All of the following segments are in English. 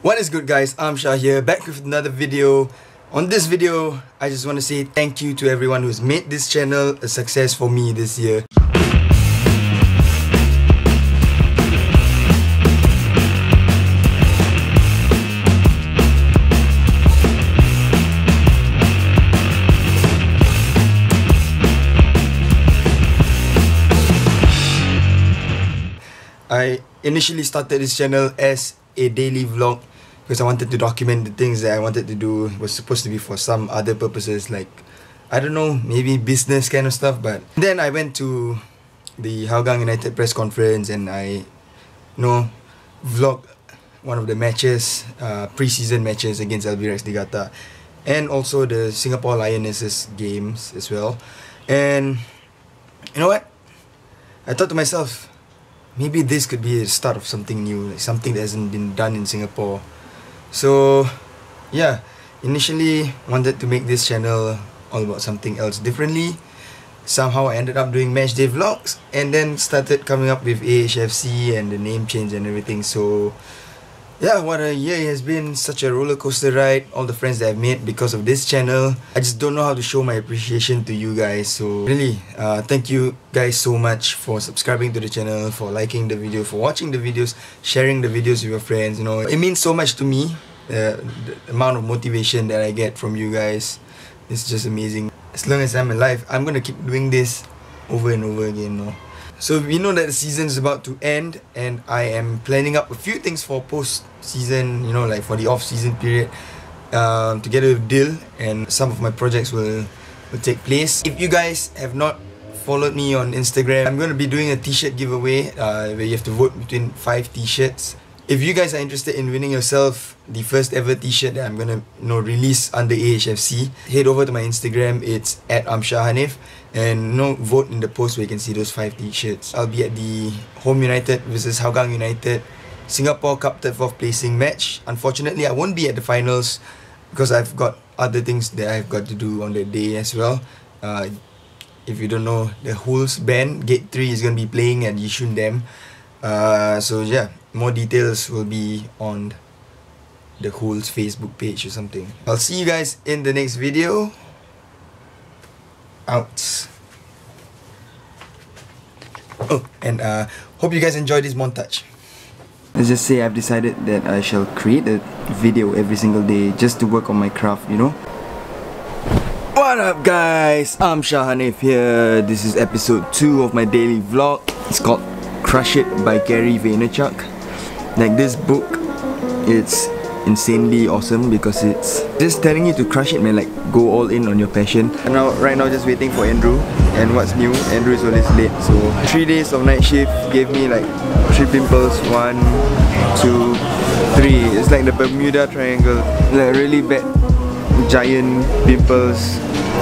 What is good guys, I'm Shah here, back with another video. On this video, I just want to say thank you to everyone who's made this channel a success for me this year. I initially started this channel as a daily vlog because I wanted to document the things that I wanted to do. Was supposed to be for some other purposes like I don't know, maybe business kind of stuff. But then I went to the Hougang United press conference and I you know vlog one of the matches, uh, pre-season matches against Albirex Niigata and also the Singapore Lionesses games as well. And you know what? I thought to myself, maybe this could be the start of something new, like something that hasn't been done in Singapore. So, yeah, initially wanted to make this channel all about something else differently. Somehow I ended up doing match day vlogs and then started coming up with AHFC and the name change and everything. So, yeah, what a year it has been. Such a roller coaster ride. All the friends that I've made because of this channel. I just don't know how to show my appreciation to you guys. So really, uh, thank you guys so much for subscribing to the channel, for liking the video, for watching the videos, sharing the videos with your friends. You know, it means so much to me. Uh, the amount of motivation that I get from you guys it's just amazing. As long as I'm alive, I'm gonna keep doing this over and over again. You know? So we know that the season is about to end and I am planning up a few things for post season, you know, like for the off season period um, together with Dill and some of my projects will, will take place. If you guys have not followed me on Instagram, I'm going to be doing a t-shirt giveaway uh, where you have to vote between five t-shirts. If you guys are interested in winning yourself the first ever t-shirt that I'm gonna you know release under AHFC, head over to my Instagram. It's at amsyarhanif and you know vote in the post where you can see those five t-shirts. I'll be at the Home United versus Hougang United Singapore Cup third fourth placing match. Unfortunately, I won't be at the finals because I've got other things that I've got to do on that day as well. Uh, if you don't know, the Hools band Gate 3 is to be playing at Yishun Dam. Uh, so yeah, more details will be on the Hools Facebook page or something. I'll see you guys in the next video. Out. Oh, and uh, hope you guys enjoy this montage. Let's just say I've decided that I shall create a video every single day just to work on my craft, you know? What up guys? I'm Shahanif here. This is episode 2 of my daily vlog. It's called Crush It by Gary Vaynerchuk. Like this book, it's insanely awesome because it's just telling you to crush it man, like go all in on your passion. And now, right now just waiting for Andrew. And what's new, Andrew is always late. So 3 days of night shift gave me like 3 pimples, one two three. It's like the Bermuda Triangle, like really bad giant pimples.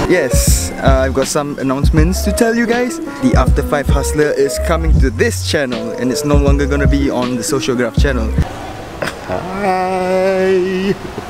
Yes, uh, I've got some announcements to tell you guys. The After 5 Hustler is coming to this channel and it's no longer gonna be on the Sociograph channel. Hi!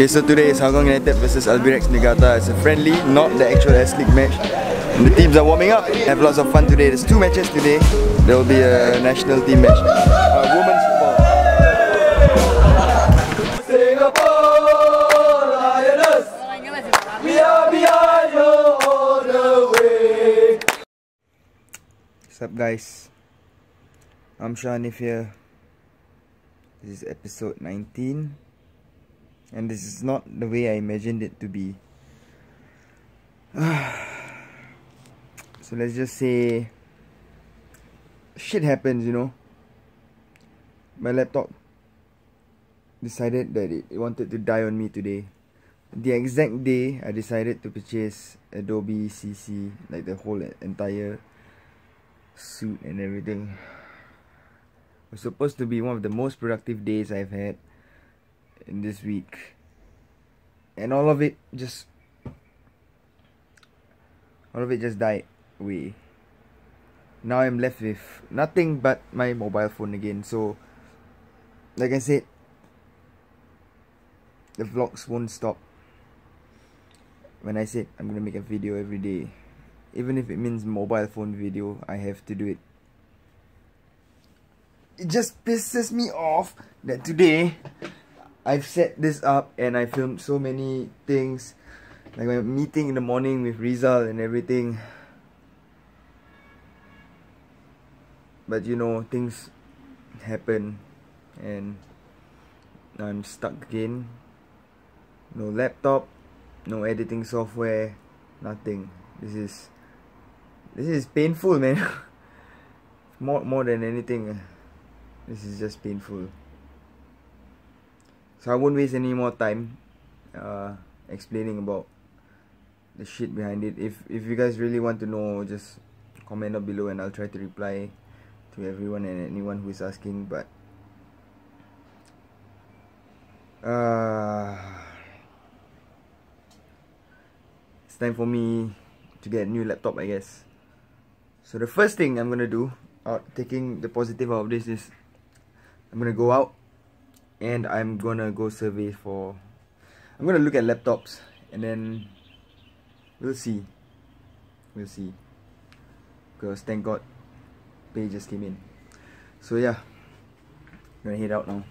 Okay, so today is Hougang United versus Albirex Niigata. It's a friendly, not the actual S-League match. And the teams are warming up. Have lots of fun today. There's two matches today. There will be a national team match. Uh, women's. What's up guys? I'm Shanif here. This is episode 19. And this is not the way I imagined it to be. So let's just say shit happens, you know. My laptop decided that it, it wanted to die on me today. The exact day I decided to purchase Adobe CC, like the whole entire suit and everything. It was supposed to be one of the most productive days I've had in this week. And all of it just all of it just died away. Now I'm left with nothing but my mobile phone again. So like I said, the vlogs won't stop. When I said I'm gonna make a video every day, even if it means mobile phone video, I have to do it. It just pisses me off that today I've set this up and I filmed so many things like my meeting in the morning with Rizal and everything. But you know things happen and I'm stuck again. No laptop no editing software nothing. This is this is painful man. More more than anything this is just painful so I won't waste any more time uh, explaining about the shit behind it. If if you guys really want to know just comment down below and I'll try to reply to everyone and anyone who is asking but uh, it's time for me to get a new laptop I guess. So the first thing I'm gonna do taking the positive out of this is I'm gonna go out and I'm gonna go survey for I'm gonna look at laptops and then we'll see. We'll see. Because thank god pay just came in. So yeah. I'm gonna head out now.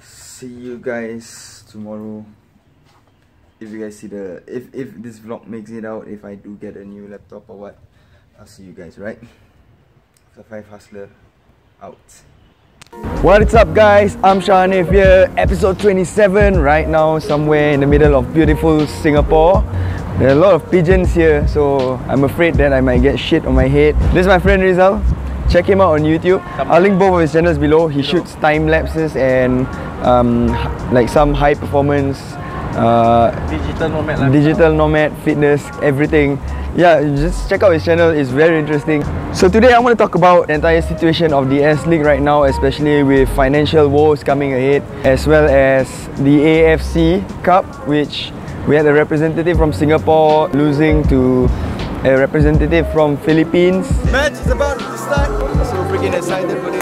See you guys tomorrow. If you guys see the if if this vlog makes it out if I do get a new laptop or what I'll see you guys right? The 5 hustler out What's up guys, I'm Shanif here, episode 27 right now somewhere in the middle of beautiful Singapore. There are a lot of pigeons here so I'm afraid that I might get shit on my head. This is my friend Rizal, check him out on YouTube. I'll link both of his channels below. He shoots time lapses and um, like some high performance uh, digital nomad lifestyle. digital nomad fitness everything yeah just check out his channel it's very interesting. So today i want to talk about the entire situation of the s league right now especially with financial woes coming ahead as well as the afc cup which we had a representative from singapore losing to a representative from philippines. Match is about to start. So freaking excited for this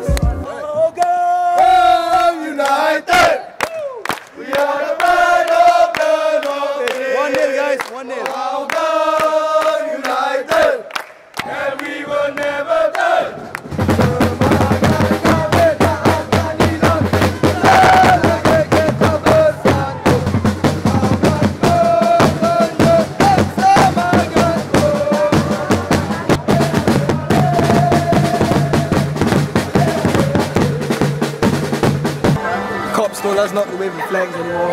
Wave the flags anymore.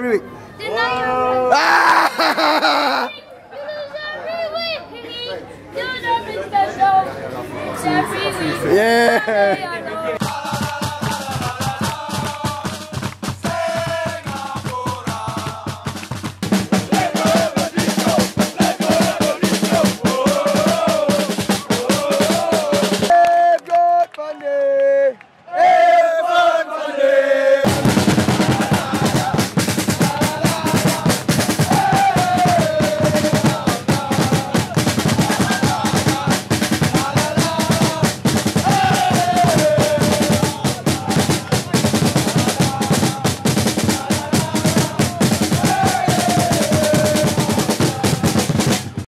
every week. Denial. Wow. Ah! Yeah.